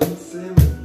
Simmons.